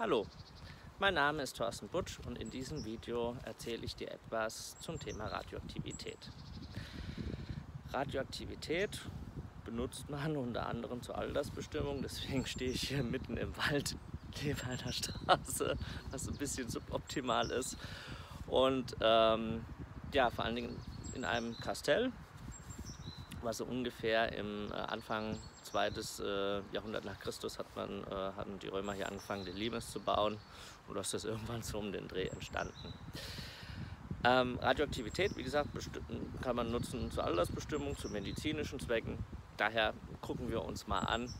Hallo, mein Name ist Thorsten Butsch und in diesem Video erzähle ich dir etwas zum Thema Radioaktivität. Radioaktivität benutzt man unter anderem zur Altersbestimmung, deswegen stehe ich hier mitten im Wald neben einer Straße, was ein bisschen suboptimal ist. Und ähm, ja, vor allen Dingen in einem Kastell, was so ungefähr im äh, Anfang zweites äh, Jahrhundert nach Christus hat man, äh, hatten die Römer hier angefangen, den Limes zu bauen und das ist irgendwann so um den Dreh entstanden. Ähm, Radioaktivität, wie gesagt, kann man nutzen zur Altersbestimmung, zu medizinischen Zwecken. Daher gucken wir uns mal an,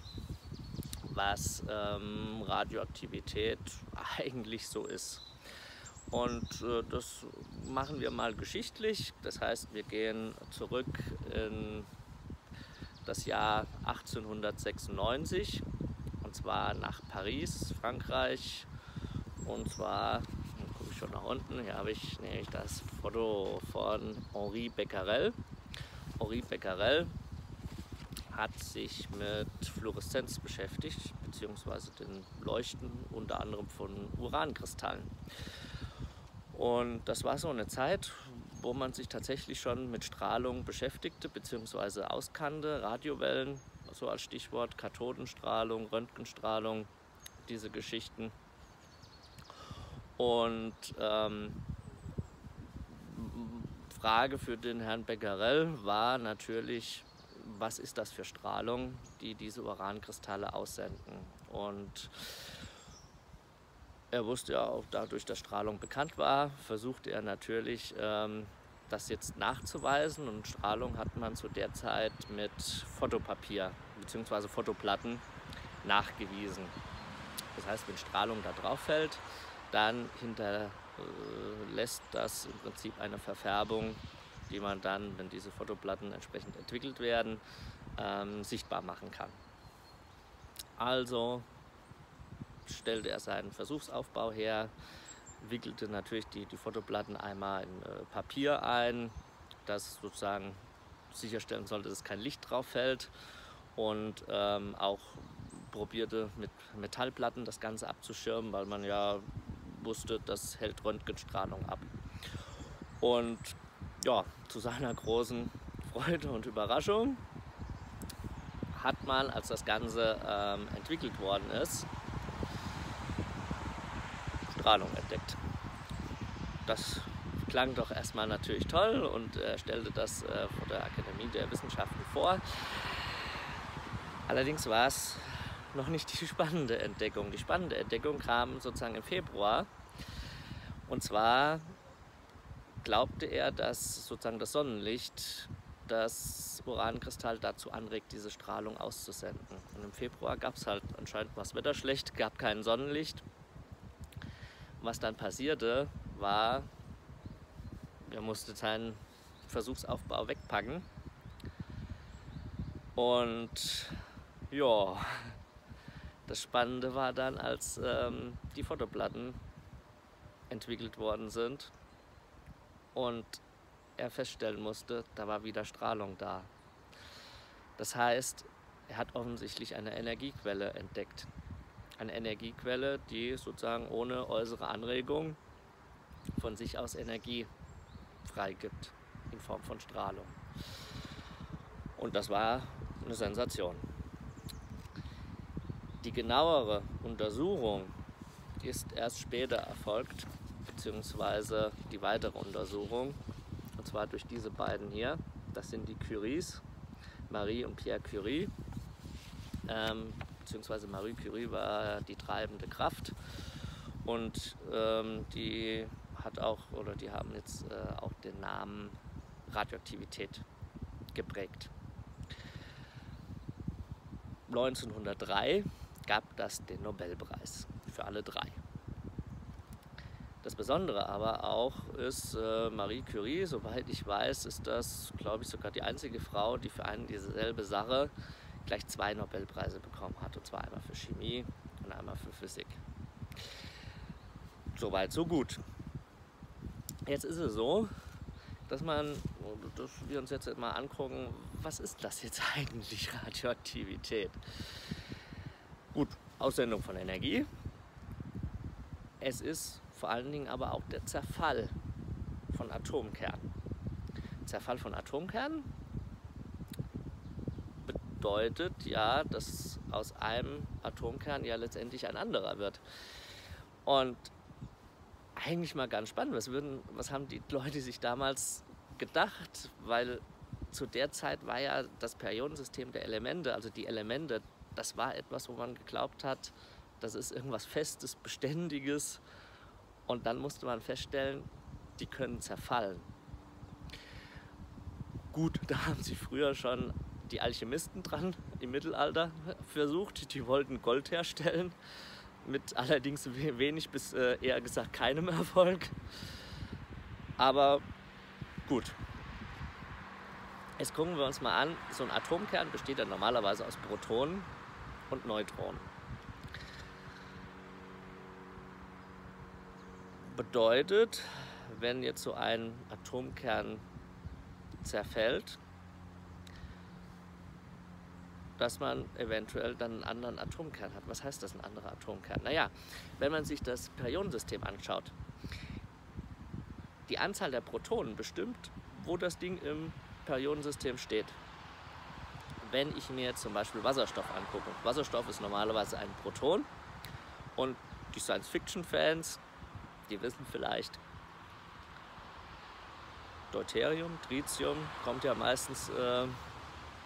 was ähm, Radioaktivität eigentlich so ist. Und äh, das machen wir mal geschichtlich. Das heißt, wir gehen zurück in das Jahr 1896 und zwar nach Paris, Frankreich. Und zwar, gucke ich schon nach unten, hier habe ich nämlich das Foto von Henri Becquerel. Henri Becquerel hat sich mit Fluoreszenz beschäftigt, beziehungsweise den Leuchten unter anderem von Urankristallen. Und das war so eine Zeit, wo man sich tatsächlich schon mit Strahlung beschäftigte bzw. auskannte. Radiowellen, so als Stichwort, Kathodenstrahlung, Röntgenstrahlung, diese Geschichten. Und ähm, Frage für den Herrn Becquerel war natürlich, was ist das für Strahlung, die diese Urankristalle aussenden. Und er wusste ja auch dadurch, dass Strahlung bekannt war, versuchte er natürlich, ähm, das jetzt nachzuweisen. Und Strahlung hat man zu der Zeit mit Fotopapier bzw. Fotoplatten nachgewiesen. Das heißt, wenn Strahlung da drauf fällt, dann hinterlässt das im Prinzip eine Verfärbung, die man dann, wenn diese Fotoplatten entsprechend entwickelt werden, ähm, sichtbar machen kann. Also stellte er seinen Versuchsaufbau her, wickelte natürlich die, die Fotoplatten einmal in äh, Papier ein, das sozusagen sicherstellen sollte, dass kein Licht drauf fällt und ähm, auch probierte mit Metallplatten das Ganze abzuschirmen, weil man ja wusste, das hält Röntgenstrahlung ab. Und ja, zu seiner großen Freude und Überraschung hat man, als das Ganze ähm, entwickelt worden ist, Strahlung entdeckt. Das klang doch erstmal natürlich toll und er stellte das äh, vor der Akademie der Wissenschaften vor. Allerdings war es noch nicht die spannende Entdeckung. Die spannende Entdeckung kam sozusagen im Februar. Und zwar glaubte er, dass sozusagen das Sonnenlicht das Urankristall dazu anregt, diese Strahlung auszusenden. Und im Februar gab es halt anscheinend was Wetter schlecht, gab kein Sonnenlicht was dann passierte, war, er musste seinen Versuchsaufbau wegpacken. Und ja, das Spannende war dann, als ähm, die Fotoplatten entwickelt worden sind und er feststellen musste, da war wieder Strahlung da. Das heißt, er hat offensichtlich eine Energiequelle entdeckt, eine Energiequelle, die sozusagen ohne äußere Anregung von sich aus Energie freigibt in Form von Strahlung. Und das war eine Sensation. Die genauere Untersuchung ist erst später erfolgt, beziehungsweise die weitere Untersuchung, und zwar durch diese beiden hier. Das sind die Curies, Marie und Pierre Curie. Ähm, beziehungsweise Marie Curie war die treibende Kraft und ähm, die hat auch oder die haben jetzt äh, auch den Namen Radioaktivität geprägt. 1903 gab das den Nobelpreis für alle drei. Das Besondere aber auch ist, äh, Marie Curie, soweit ich weiß, ist das, glaube ich, sogar die einzige Frau, die für eine dieselbe Sache gleich zwei Nobelpreise bekommen hat, und zwar einmal für Chemie und einmal für Physik. Soweit, so gut. Jetzt ist es so, dass man, dass wir uns jetzt mal angucken, was ist das jetzt eigentlich, Radioaktivität? Gut, Aussendung von Energie, es ist vor allen Dingen aber auch der Zerfall von Atomkernen. Zerfall von Atomkernen bedeutet ja, dass aus einem Atomkern ja letztendlich ein anderer wird. Und eigentlich mal ganz spannend, was, würden, was haben die Leute sich damals gedacht? Weil zu der Zeit war ja das Periodensystem der Elemente, also die Elemente, das war etwas, wo man geglaubt hat, das ist irgendwas Festes, Beständiges. Und dann musste man feststellen, die können zerfallen. Gut, da haben sie früher schon die Alchemisten dran im Mittelalter versucht. Die wollten Gold herstellen, mit allerdings wenig bis äh, eher gesagt keinem Erfolg. Aber gut. Jetzt gucken wir uns mal an, so ein Atomkern besteht ja normalerweise aus Protonen und Neutronen. Bedeutet, wenn jetzt so ein Atomkern zerfällt, dass man eventuell dann einen anderen Atomkern hat. Was heißt das, ein anderer Atomkern? Naja, wenn man sich das Periodensystem anschaut, die Anzahl der Protonen bestimmt, wo das Ding im Periodensystem steht. Wenn ich mir zum Beispiel Wasserstoff angucke, Wasserstoff ist normalerweise ein Proton und die Science-Fiction-Fans, die wissen vielleicht, Deuterium, Tritium kommt ja meistens äh,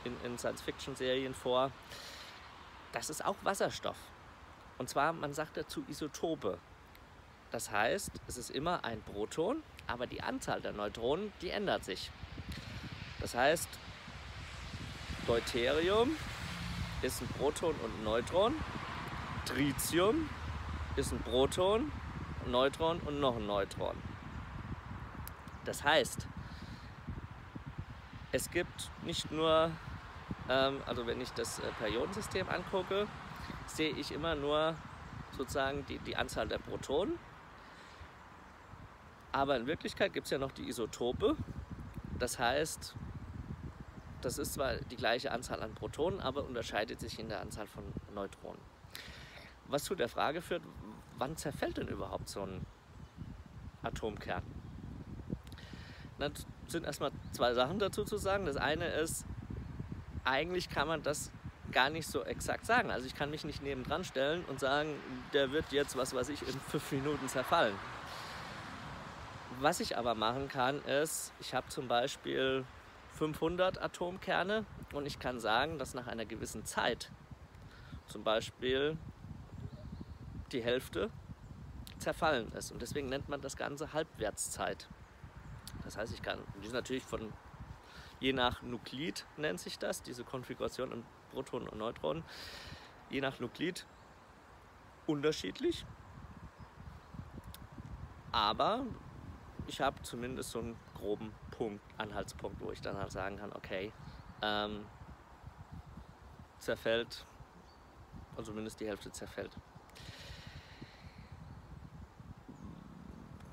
in, in Science-Fiction-Serien vor. Das ist auch Wasserstoff. Und zwar, man sagt dazu Isotope. Das heißt, es ist immer ein Proton, aber die Anzahl der Neutronen, die ändert sich. Das heißt, Deuterium ist ein Proton und ein Neutron. Tritium ist ein Proton, ein Neutron und noch ein Neutron. Das heißt, es gibt nicht nur ähm, also wenn ich das äh, Periodensystem angucke, sehe ich immer nur sozusagen die, die Anzahl der Protonen. Aber in Wirklichkeit gibt es ja noch die Isotope. Das heißt, das ist zwar die gleiche Anzahl an Protonen, aber unterscheidet sich in der Anzahl von Neutronen. Was zu der Frage führt, wann zerfällt denn überhaupt so ein Atomkern? Da sind erstmal zwei Sachen dazu zu sagen. Das eine ist, eigentlich kann man das gar nicht so exakt sagen. Also ich kann mich nicht nebendran stellen und sagen, der wird jetzt, was weiß ich, in fünf Minuten zerfallen. Was ich aber machen kann, ist, ich habe zum Beispiel 500 Atomkerne und ich kann sagen, dass nach einer gewissen Zeit, zum Beispiel die Hälfte, zerfallen ist. Und deswegen nennt man das Ganze Halbwertszeit. Das heißt, ich kann, die ist natürlich von je nach Nuklid nennt sich das, diese Konfiguration in Protonen und Neutronen, je nach Nuklid unterschiedlich. Aber ich habe zumindest so einen groben Punkt, Anhaltspunkt, wo ich dann halt sagen kann, okay, ähm, zerfällt, also zumindest die Hälfte zerfällt.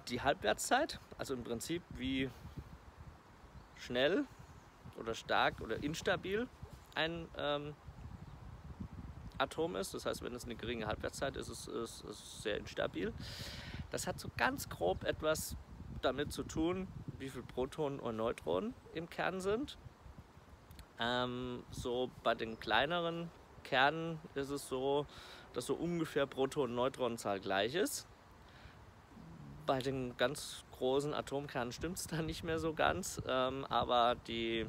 Die Halbwertszeit, also im Prinzip wie schnell oder stark oder instabil ein ähm, Atom ist. Das heißt, wenn es eine geringe Halbwertszeit ist, ist es, sehr instabil. Das hat so ganz grob etwas damit zu tun, wie viele Protonen und Neutronen im Kern sind. Ähm, so bei den kleineren Kernen ist es so, dass so ungefähr Proton- und Neutronenzahl gleich ist. Bei den ganz großen Atomkernen stimmt es dann nicht mehr so ganz, ähm, aber die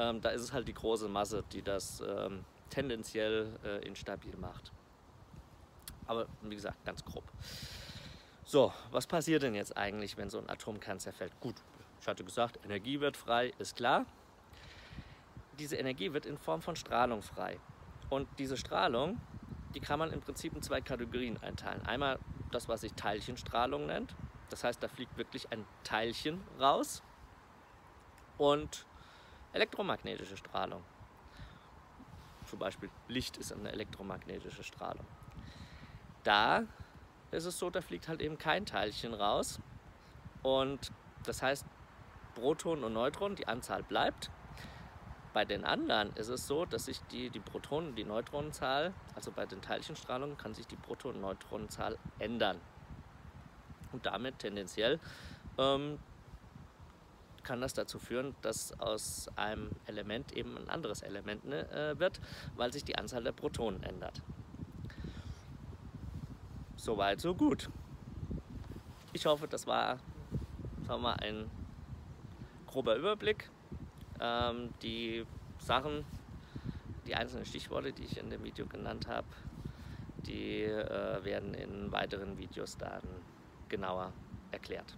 ähm, da ist es halt die große Masse, die das ähm, tendenziell äh, instabil macht. Aber wie gesagt, ganz grob. So, was passiert denn jetzt eigentlich, wenn so ein Atomkern zerfällt? Gut, ich hatte gesagt, Energie wird frei, ist klar. Diese Energie wird in Form von Strahlung frei. Und diese Strahlung, die kann man im Prinzip in zwei Kategorien einteilen. Einmal das, was sich Teilchenstrahlung nennt. Das heißt, da fliegt wirklich ein Teilchen raus. Und elektromagnetische Strahlung. Zum Beispiel Licht ist eine elektromagnetische Strahlung. Da ist es so, da fliegt halt eben kein Teilchen raus. Und das heißt, Protonen und Neutronen, die Anzahl bleibt. Bei den anderen ist es so, dass sich die, die Protonen- und die Neutronenzahl, also bei den Teilchenstrahlungen, kann sich die Protonen- und Neutronenzahl ändern. Und damit tendenziell ähm, kann das dazu führen, dass aus einem Element eben ein anderes Element ne, äh, wird, weil sich die Anzahl der Protonen ändert. Soweit, so gut. Ich hoffe, das war sagen wir, ein grober Überblick. Ähm, die Sachen, die einzelnen Stichworte, die ich in dem Video genannt habe, die äh, werden in weiteren Videos dann genauer erklärt.